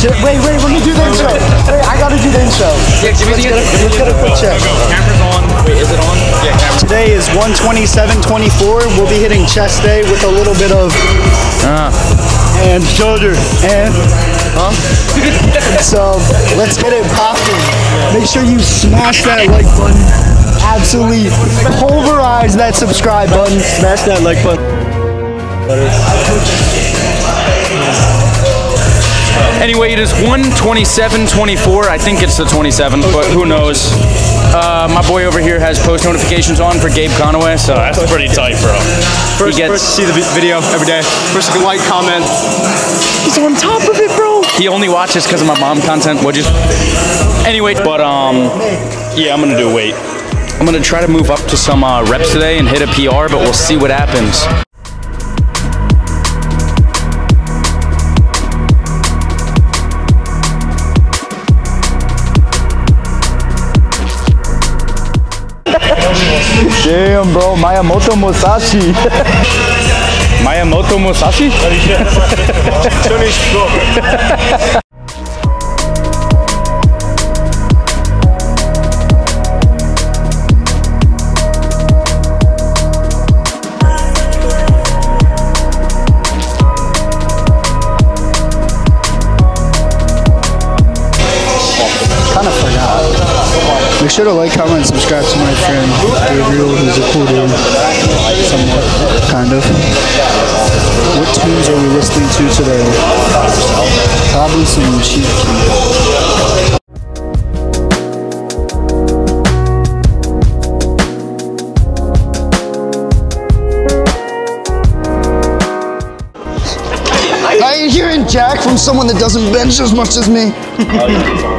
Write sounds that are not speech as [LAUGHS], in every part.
Should, wait, wait, let me do the intro. Wait, I gotta do the intro. Yeah, give me the Let's get a- let's get a quick check. Camera's on. Wait, is it on? Yeah, camera. Today is 127.24. We'll be hitting chest day with a little bit of ah. and shoulder and huh? [LAUGHS] so let's get it popping. Make sure you smash that like button. Absolutely pulverize that subscribe button. Smash that like button. Anyway, it is 127.24. I think it's the 27, but who knows? Uh, my boy over here has post notifications on for Gabe Conaway, so That's pretty tight, bro. he gets. First, see the video every day. First, you can like, comment. He's on top of it, bro. He only watches because of my mom content. Would you? Anyway, but um, yeah, I'm gonna do weight. I'm gonna try to move up to some uh, reps today and hit a PR, but we'll see what happens. Damn, bro. Miyamoto Musashi. [LAUGHS] Miyamoto Musashi? kind of forgot. Make sure to like, comment, and subscribe to my friend Gabriel, who's a cool dude. Somewhat, kind of. What tunes are we listening to today? Probably some Chief Keef. I ain't hearing Jack from someone that doesn't bench as much as me. [LAUGHS]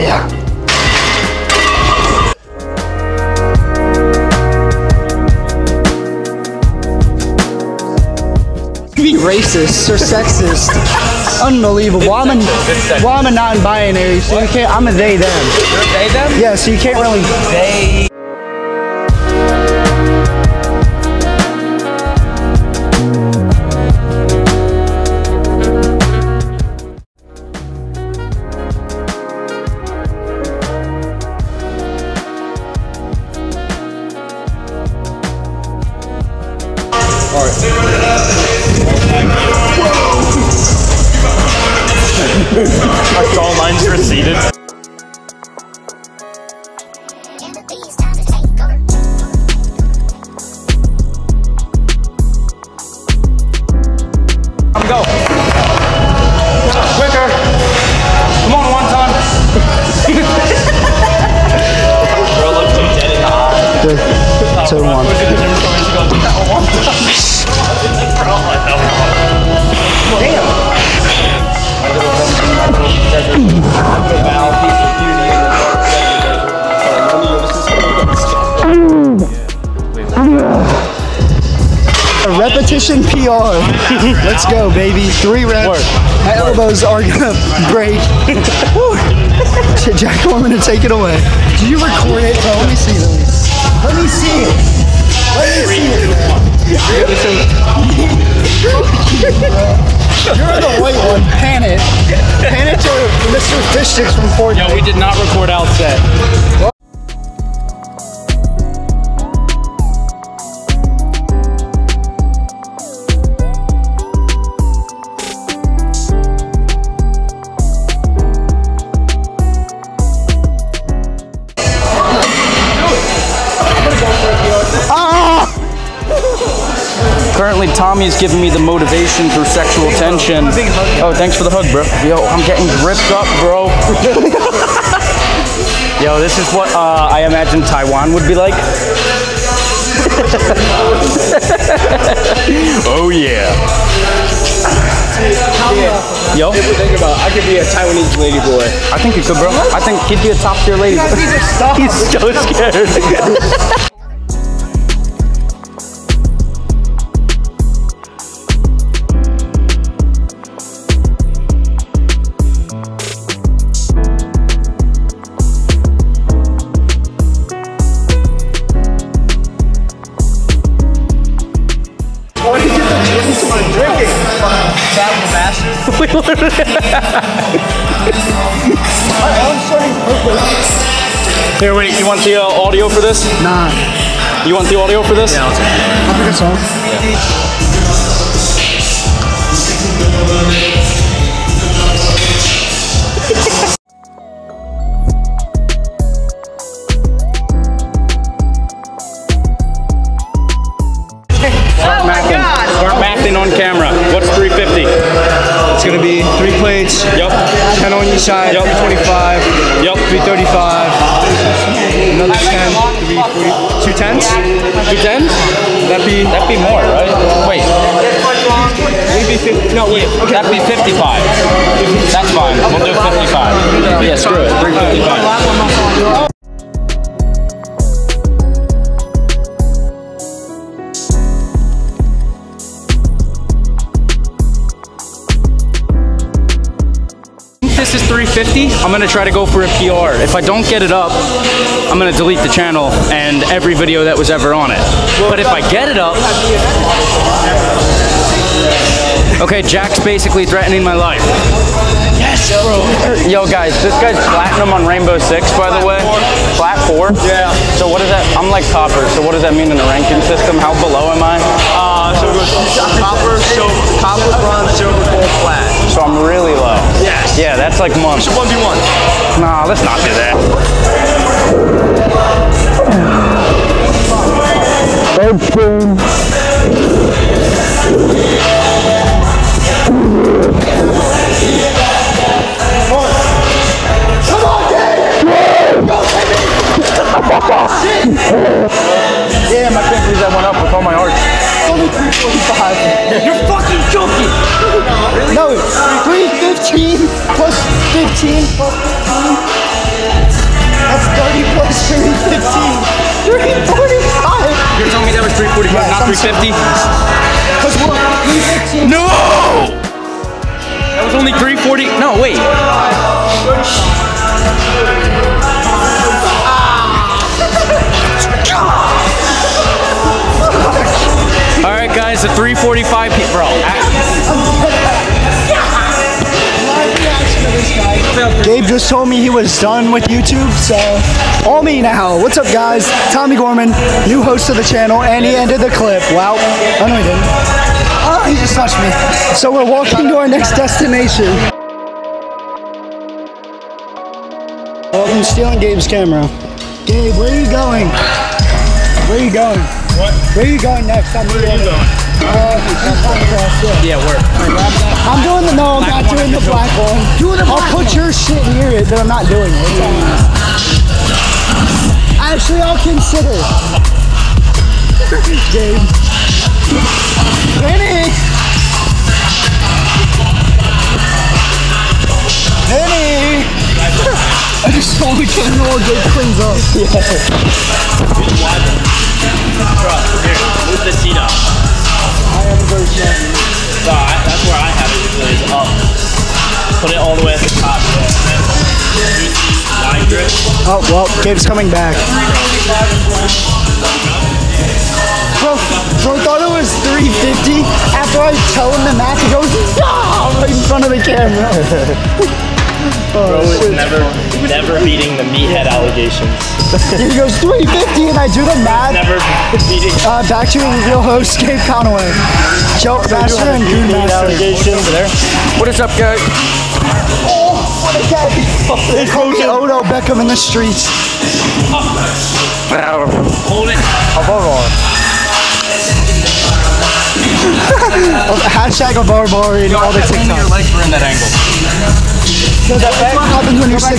Yeah. Be racist or sexist. Unbelievable. Well, I'm a, well, I'm a non-binary, so you can't. I'm a they them. They them? Yeah, so you can't really. They. [LAUGHS] Our jaw lines receded. A repetition PR. Let's go, baby. Three reps. My elbows are gonna break. [LAUGHS] Jack, I'm gonna take it away. Did you record it? Bro, let me see this. Let me see it. Let me see it. You're the white one. Pan it. Pan it to Mr. Fish Sticks from Fortnite. Yo, we did not record outset. Is giving me the motivation through sexual tension. Oh, thanks for the hug, bro. Yo, I'm getting gripped up, bro. [LAUGHS] Yo, this is what uh, I imagine Taiwan would be like. [LAUGHS] oh yeah. Yo, Think about I could be a Taiwanese lady boy. I think you could, bro. I think he'd be a top tier lady. [LAUGHS] He's so scared. Here, wait. You want the uh, audio for this? Nah. You want the audio for this? Yeah, I'll pick a song. Start It's gonna be three plates, Yep. 10 on each side, Yep. 325, Yep. 335, another 10, 340, two tens? Two tens? That'd be, That'd be more, right? Wait. maybe 50, no wait, okay. That'd be 55. That's fine. We'll do 55. Yeah, screw it. 355. This is 350. I'm gonna try to go for a PR. If I don't get it up, I'm gonna delete the channel and every video that was ever on it. But if I get it up, Okay, Jack's basically threatening my life. Yes, bro. Yo, guys, this guy's platinum on Rainbow Six, by the way. Plat four. Yeah. So what does that? I'm like copper. So what does that mean in the ranking system? How below am I? Uh, so it goes copper, silver, copper, bronze, silver, gold, flat. So I'm really low. Yes. Yeah, that's like months. 1v1. Nah, let's not do that. [LAUGHS] Damn, I can't believe that went up with all my art. 345. You're fucking joking! No, 315 plus 15 plus 15. That's 30 plus 315. 345! You're telling me that was 345, Yes, not 350? Because we're 315. No! That was only 340. No, wait. All right, guys, the 345 pe- bro. Gabe just told me he was done with YouTube, so all me now. What's up, guys? Tommy Gorman, new host of the channel, and he ended the clip. Wow. Oh, no, he didn't. Oh, he just touched me. So we're walking to our next destination. Oh, I'm stealing Gabe's camera. Gabe, where are you going? Where are you going? What? Where are you going next? I'm Where are you going? Uh, Yeah, where? I'm doing the no. I'm not doing or the the black one. Do the I'll put your shit near it, but I'm not doing it. Actually, I'll consider. [LAUGHS] Gabe. Vinny. Vinny. I [LAUGHS] just saw the camera while Gabe cleans up. Bro, here, move the seat up. Version. No, I, that's where I have it usually is up. Put it all the way at the top. Oh well, Gabe's coming back. Bro, bro thought it was 350. After I tell him the math, he goes, no! Right in front of the camera. [LAUGHS] Bro oh, is never, never beating the meathead allegations. [LAUGHS] He goes 350 and I do the math. Never beating Uh, back to your real host, Gabe Conaway. Joke Master and Goon Master. allegations. There. What is up, guys? Oh, what a guy. They call Odell Beckham in the streets. Hold it. [LAUGHS] Hashtag Avarbar and all the Only your TikToks. legs were in that angle. So that's what happens when you're 6'7".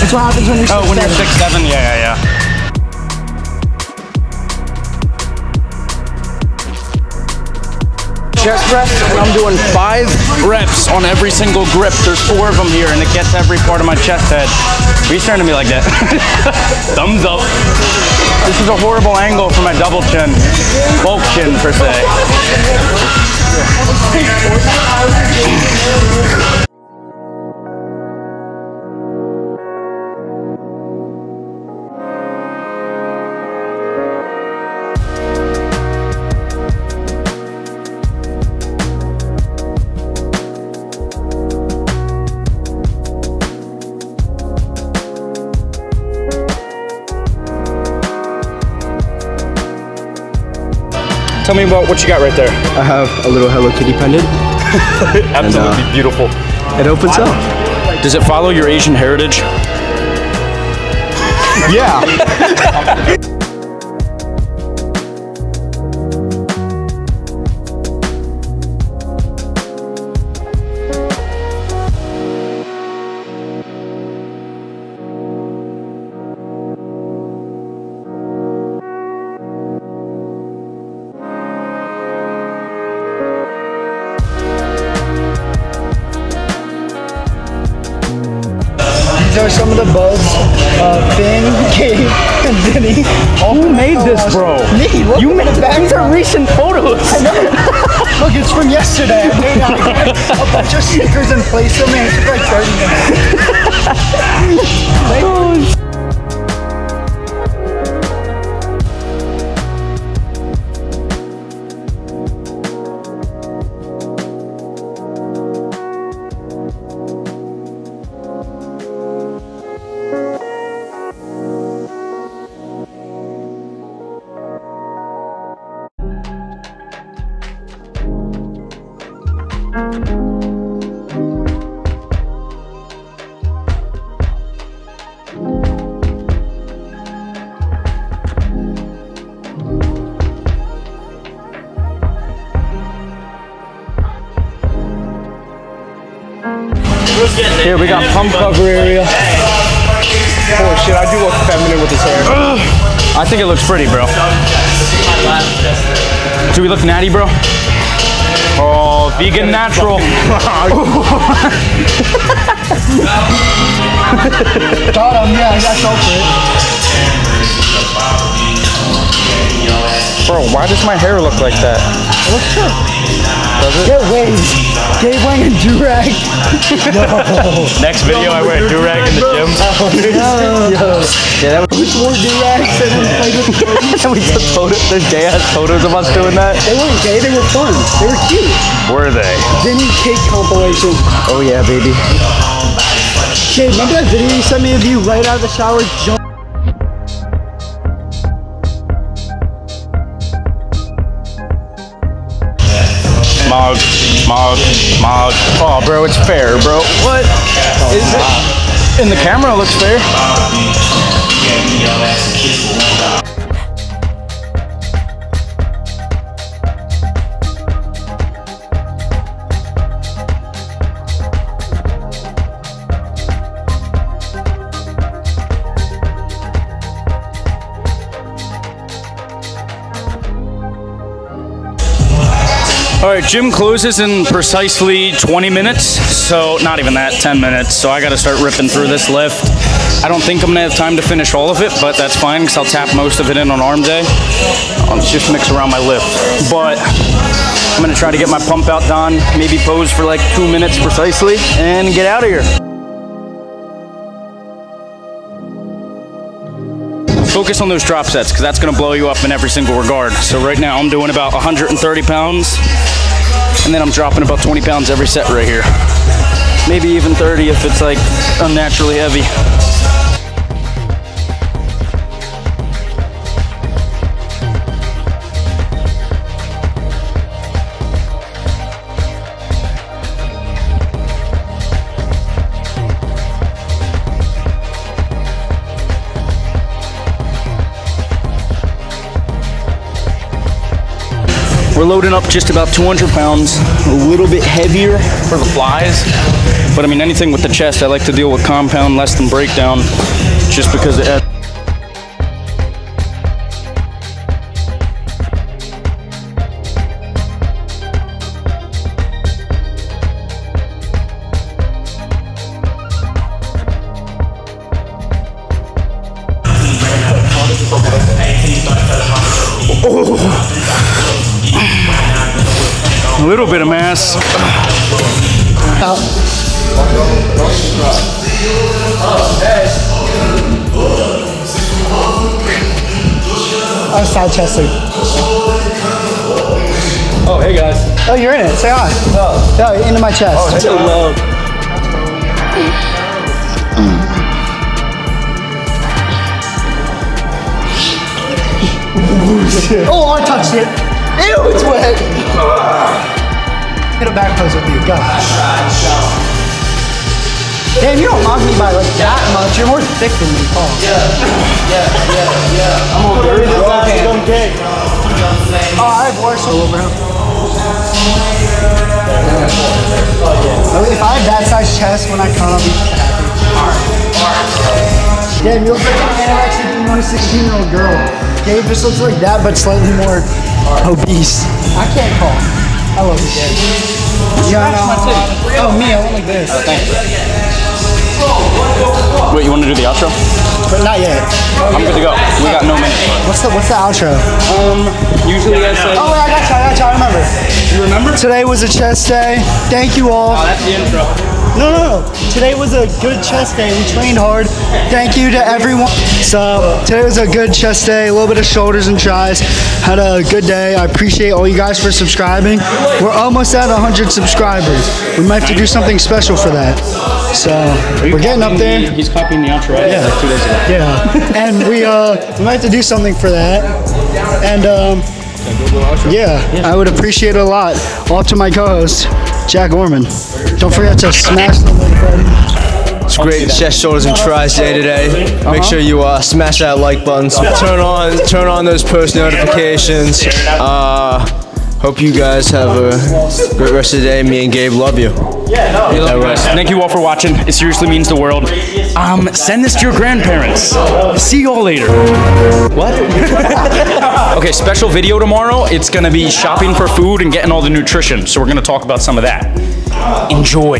That's what happens when you're 6'7". Oh, when you're six seven, yeah, yeah, yeah. Chest press, and I'm doing five reps on every single grip. There's four of them here, and it gets every part of my chest head. Are you staring at me like that? [LAUGHS] Thumbs up. This is a horrible angle for my double chin. Bulk chin, per se. Tell me about what you got right there. I have a little Hello Kitty pendant. [LAUGHS] Absolutely uh, beautiful. It opens up. Does it follow your Asian heritage? Yeah. [LAUGHS] this, bro? Me, look You made these are recent photos. Look, it's from yesterday. I made out a bunch of stickers and placed them and it took like 30 minutes. Here [LAUGHS] oh, got pump cover area. Oh shit, I do look feminine with this hair. I think it looks pretty, bro. Do we look natty, bro? Oh, vegan natural. [LAUGHS] Got him, yeah, I got. Bro, why does my hair look like that? Looks good. Get waves. Gabe Wang and Durag. Next video, I wear a do-rag in the gym. [LAUGHS] Oh, yeah, that was. Which more Durags and then played with [LAUGHS] the we took photos. There's gay ass photos of us doing that. They weren't gay, they were fun. They were cute. Were they? Vinny cake compilation. Oh yeah, baby. Gabe, remember that video you sent me of you right out of the shower Oh, bro, it's fair, bro. What is it? In the camera, looks fair. All right, gym closes in precisely 20 minutes, so not even that, 10 minutes. So I got to start ripping through this lift. I don't think I'm gonna have time to finish all of it, but that's fine because I'll tap most of it in on arm day. I'll just mix around my lift, but I'm gonna try to get my pump out done, maybe pose for like two minutes precisely, and get out of here. Focus on those drop sets because that's going to blow you up in every single regard. So right now I'm doing about 130 pounds and then I'm dropping about 20 pounds every set right here. Maybe even 30 if it's like unnaturally heavy. We're loading up just about 200 pounds, a little bit heavier for the flies. But I mean, anything with the chest, I like to deal with compound less than breakdown, just because it little bit of mass. I'm side chesting. Oh, hey guys. Oh, you're in it. Say hi. Oh, yeah, into my chest. Oh Hello. Oh, I touched it. Ew, it's wet. Hit a back pose with you. Go. Damn, you don't mock me by like that much. You're more thick than me, Paul. I'm gonna bury this ass okay. Oh, I have worse all over him. If I had that size chest when I come, I'll be happy. Damn, you look like an anorexic you a 16 year old girl. Gabe just looks like that, but slightly more obese. I can't call. I love you, Gabe. Yeah, I know. Oh, me, I want like this. Wait, you want to do the outro? But not yet. I'm good to go. We got no minutes. What's the What's the outro? Um, usually I say. Oh wait, I got you. I got you. I remember. You remember? Today was a chest day. Thank you all. Oh, that's the intro. No, no, no. Today was a good chest day. We trained hard. Thank you to everyone. So today was a good chest day. A little bit of shoulders and tries. Had a good day. I appreciate all you guys for subscribing. We're almost at 100 subscribers. We might have to do something special for that. So we're getting up there. He's copying the outro, right? Yeah. Like two days ago. Yeah, and we uh we might have to do something for that, and um yeah, I would appreciate it a lot. Off to my co-host, Jack Gorman. Don't forget to smash the like button. It's great chest, shoulders, and tries day today. Make sure you uh, smash that like button. Turn on, turn on those post notifications. Uh, hope you guys have a great rest of the day. Me and Gabe love you. We love you guys. Thank you all for watching. It seriously means the world. Um, send this to your grandparents. See you all later. What? [LAUGHS] okay, special video tomorrow. It's gonna be shopping for food and getting all the nutrition. So we're gonna talk about some of that. Enjoy.